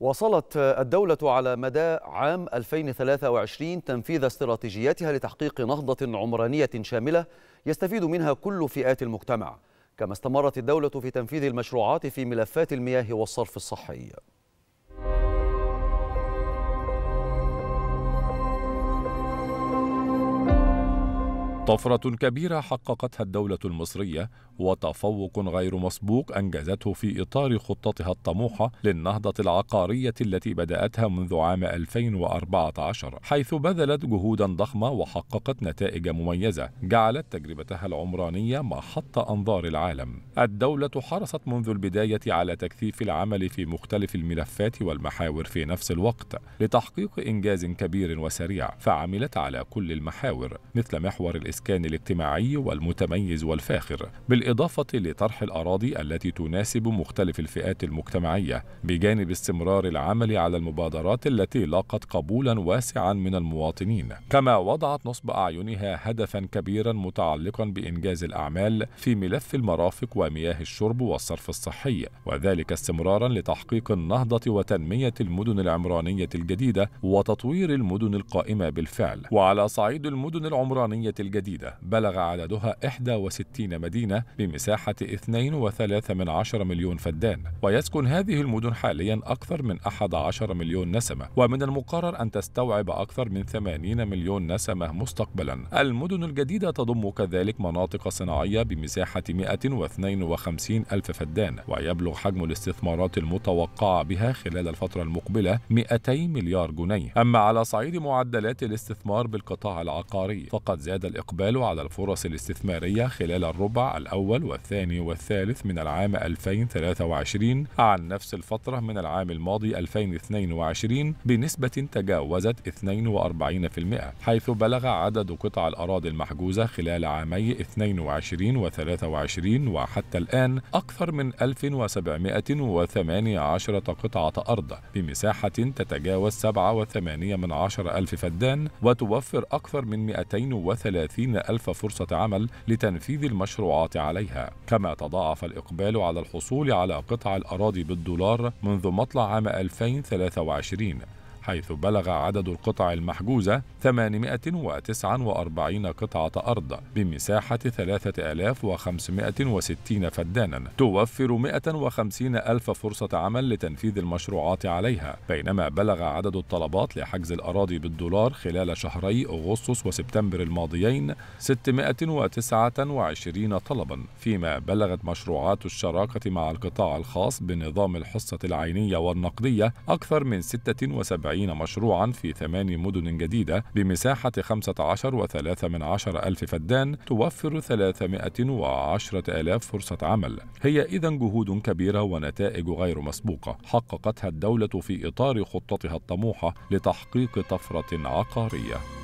واصلت الدولة على مدى عام 2023 تنفيذ استراتيجياتها لتحقيق نهضة عمرانية شاملة يستفيد منها كل فئات المجتمع كما استمرت الدولة في تنفيذ المشروعات في ملفات المياه والصرف الصحي. طفرة كبيرة حققتها الدولة المصرية وتفوق غير مسبوق أنجزته في إطار خطتها الطموحة للنهضة العقارية التي بدأتها منذ عام 2014 حيث بذلت جهودا ضخمة وحققت نتائج مميزة جعلت تجربتها العمرانية محط أنظار العالم. الدولة حرصت منذ البداية على تكثيف العمل في مختلف الملفات والمحاور في نفس الوقت لتحقيق إنجاز كبير وسريع فعملت على كل المحاور مثل محور الإسكان الاجتماعي والمتميز والفاخر بالإضافة لطرح الأراضي التي تناسب مختلف الفئات المجتمعية بجانب استمرار العمل على المبادرات التي لاقت قبولا واسعا من المواطنين. كما وضعت نصب أعينها هدفا كبيرا متعلقا بإنجاز الأعمال في ملف المرافق ومياه الشرب والصرف الصحي وذلك استمرارا لتحقيق النهضة وتنمية المدن العمرانية الجديدة وتطوير المدن القائمة بالفعل. وعلى صعيد المدن العمرانية الجديدة بلغ عددها 61 مدينة بمساحة 2.3 مليون فدان ويسكن هذه المدن حاليا أكثر من 11 مليون نسمة ومن المقرر أن تستوعب أكثر من 80 مليون نسمة مستقبلا. المدن الجديدة تضم كذلك مناطق صناعية بمساحة 152 ألف فدان ويبلغ حجم الاستثمارات المتوقعة بها خلال الفترة المقبلة 200 مليار جنيه. أما على صعيد معدلات الاستثمار بالقطاع العقاري فقد زاد الإقبال على الفرص الاستثمارية خلال الربع الأول والثاني والثالث من العام 2023 عن نفس الفترة من العام الماضي 2022 بنسبة تجاوزت 42% حيث بلغ عدد قطع الأراضي المحجوزة خلال عامي 22 و 23 وحتى الآن أكثر من 1718 قطعة أرض بمساحة تتجاوز 7.8 من عشر ألف فدان وتوفر أكثر من 230 ألف فرصة عمل لتنفيذ المشروعات عليها. كما تضاعف الإقبال على الحصول على قطع الأراضي بالدولار منذ مطلع عام 2023 حيث بلغ عدد القطع المحجوزة 849 قطعة أرض بمساحة 3560 فدانا. توفر 150 ألف فرصة عمل لتنفيذ المشروعات عليها. بينما بلغ عدد الطلبات لحجز الأراضي بالدولار خلال شهري أغسطس وسبتمبر الماضيين 629 طلبا. فيما بلغت مشروعات الشراكة مع القطاع الخاص بنظام الحصة العينية والنقدية أكثر من 76 مشروعا في ثمان مدن جديدة بمساحة 15 وثلاث من عشر ألف فدان توفر 310 ألاف فرصة عمل. هي إذا جهود كبيرة ونتائج غير مسبوقة. حققتها الدولة في إطار خطتها الطموحة لتحقيق طفرة عقارية.